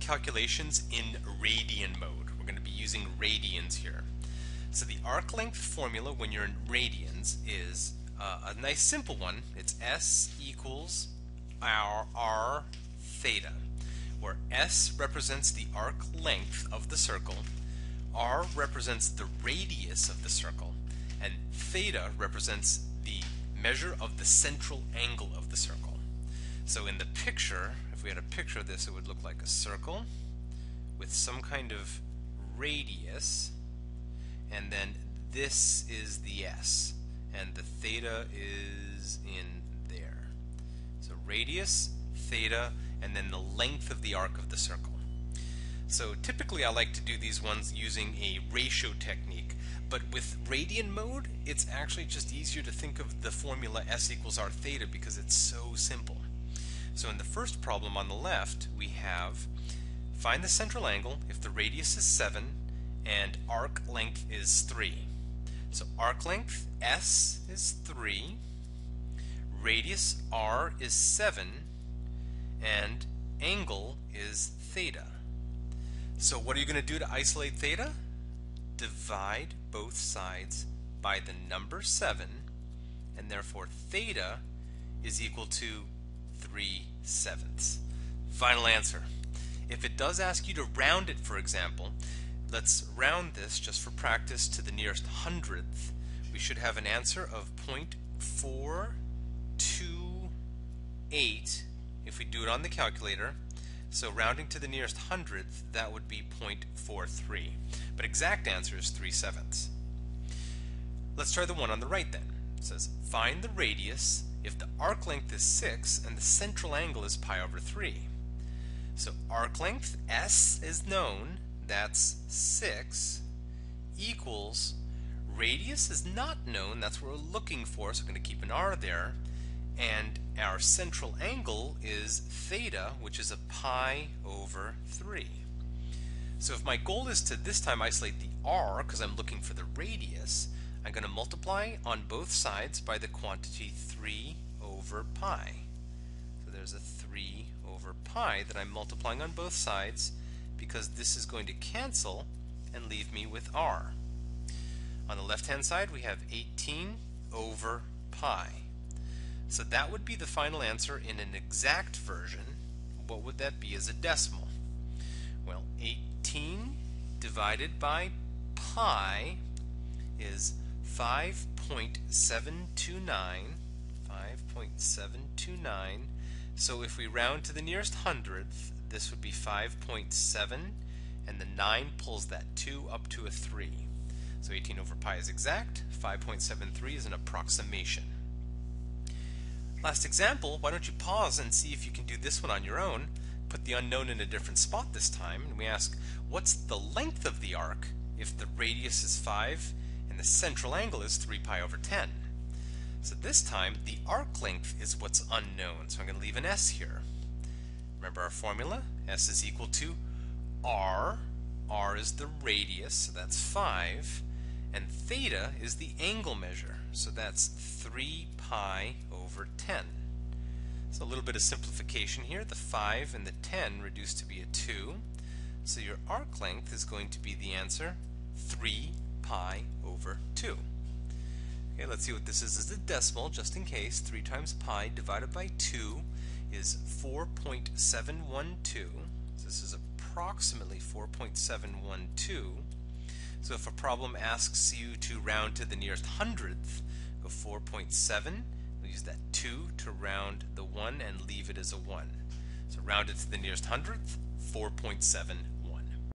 calculations in radian mode. We're going to be using radians here. So the arc length formula when you're in radians is uh, a nice simple one. It's S equals our R theta, where S represents the arc length of the circle, R represents the radius of the circle, and theta represents the measure of the central angle of the circle. So in the picture, if we had a picture of this, it would look like a circle with some kind of radius, and then this is the S, and the theta is in there. So radius, theta, and then the length of the arc of the circle. So typically I like to do these ones using a ratio technique, but with radian mode, it's actually just easier to think of the formula S equals R theta because it's so simple. So in the first problem on the left, we have find the central angle if the radius is 7 and arc length is 3. So arc length S is 3, radius R is 7, and angle is theta. So what are you going to do to isolate theta? Divide both sides by the number 7, and therefore theta is equal to 3 sevenths. Final answer. If it does ask you to round it, for example, let's round this just for practice to the nearest hundredth. We should have an answer of 0.428 if we do it on the calculator. So rounding to the nearest hundredth, that would be 0.43. But exact answer is 3 sevenths. Let's try the one on the right then. It says find the radius if the arc length is 6 and the central angle is pi over 3. So arc length S is known, that's 6, equals radius is not known, that's what we're looking for, so we're going to keep an R there, and our central angle is theta, which is a pi over 3. So if my goal is to this time isolate the R, because I'm looking for the radius, I'm going to multiply on both sides by the quantity 3 over pi. So there's a 3 over pi that I'm multiplying on both sides because this is going to cancel and leave me with r. On the left hand side we have 18 over pi. So that would be the final answer in an exact version. What would that be as a decimal? Well, 18 divided by pi is 5.729 5.729 so if we round to the nearest hundredth this would be 5.7 and the 9 pulls that 2 up to a 3 so 18 over pi is exact 5.73 is an approximation. Last example why don't you pause and see if you can do this one on your own put the unknown in a different spot this time and we ask what's the length of the arc if the radius is 5 and the central angle is 3 pi over 10. So this time the arc length is what's unknown. So I'm going to leave an S here. Remember our formula? S is equal to R. R is the radius, so that's 5. And theta is the angle measure, so that's 3 pi over 10. So a little bit of simplification here. The 5 and the 10 reduce to be a 2. So your arc length is going to be the answer 3 pi over 2. Okay, let's see what this is as a decimal, just in case. 3 times pi divided by 2 is 4.712. So this is approximately 4.712. So if a problem asks you to round to the nearest hundredth, go 4.7, we'll use that 2 to round the 1 and leave it as a 1. So round it to the nearest hundredth, 4.7